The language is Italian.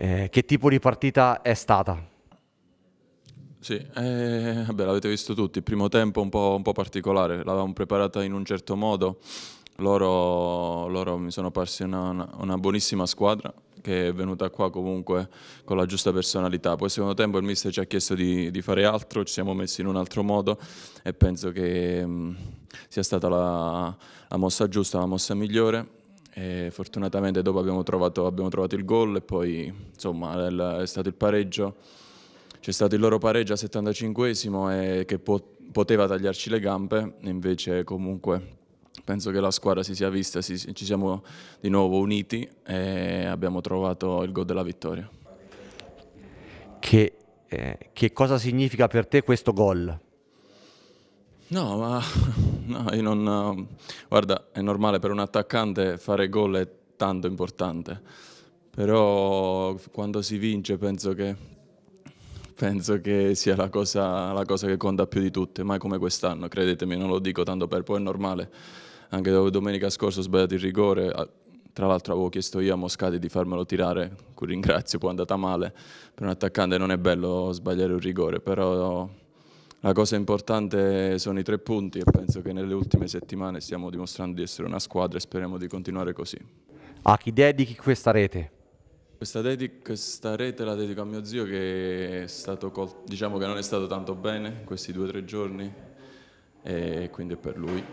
Eh, che tipo di partita è stata? Sì, eh, vabbè, l'avete visto tutti, il primo tempo un po', un po particolare, l'avevamo preparata in un certo modo, loro, loro mi sono parsi una, una, buonissima squadra che è venuta qua comunque con la giusta personalità. Poi secondo tempo il mister ci ha chiesto di, di fare altro, ci siamo messi in un altro modo e penso che mh, sia stata la, la mossa giusta, la mossa migliore e fortunatamente dopo abbiamo trovato, abbiamo trovato il gol e poi insomma è stato il pareggio. C'è stato il loro pareggio al 75esimo e che po poteva tagliarci le gambe. Invece comunque penso che la squadra si sia vista ci siamo di nuovo uniti e abbiamo trovato il gol della vittoria. Che, eh, che cosa significa per te questo gol? No, ma no, io non... Guarda, è normale per un attaccante fare gol è tanto importante, però quando si vince penso che, penso che sia la cosa, la cosa, che conta più di tutte, mai come quest'anno, credetemi, non lo dico tanto per poi è normale. Anche dopo domenica scorsa ho sbagliato il rigore, tra l'altro avevo chiesto io a Moscati di farmelo tirare, cui ringrazio, poi è andata male, per un attaccante non è bello sbagliare un rigore, però la cosa importante sono i tre punti e penso che nelle ultime settimane stiamo dimostrando di essere una squadra e speriamo di continuare così. A chi dedichi questa rete? Questa, questa rete la dedico a mio zio che, diciamo che non è stato tanto bene in questi due o tre giorni e quindi è per lui.